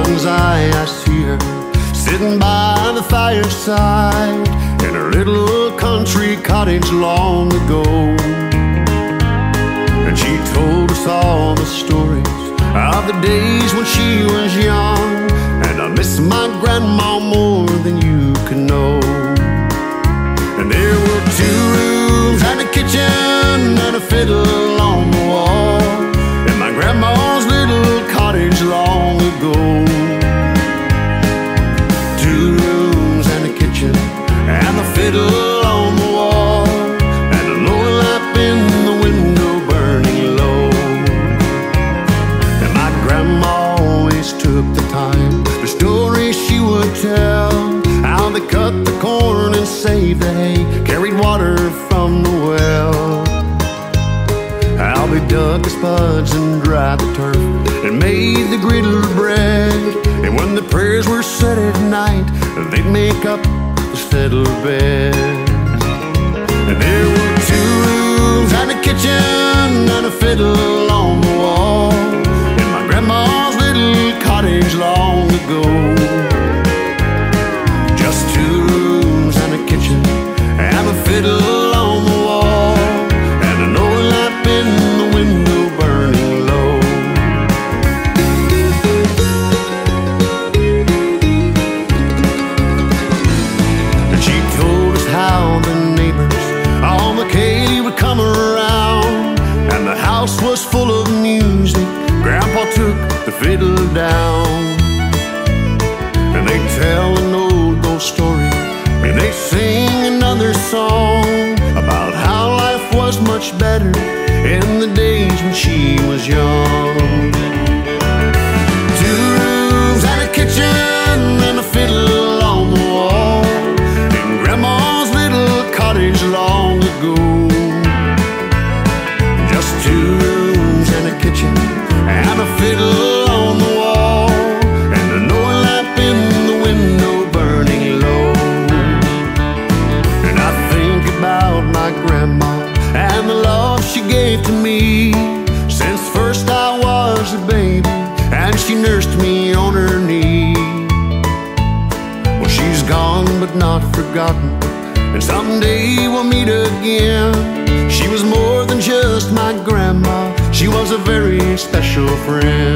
sometimes I, I see her sitting by the fireside in her little country cottage long ago. And she told us all the stories of the days when she was young. And I miss my grandma Dug the spuds and dried the turf and made the griddle bread. And when the prayers were said at night, they'd make up the settle bed. The fiddle down. And they tell an old ghost story and they sing another song about how life was much better in the days when she was young. Since first I was a baby and she nursed me on her knee. Well, she's gone but not forgotten, and someday we'll meet again. She was more than just my grandma, she was a very special friend.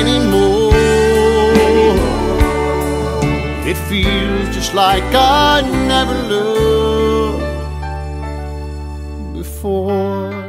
Anymore. It feels just like I never loved before.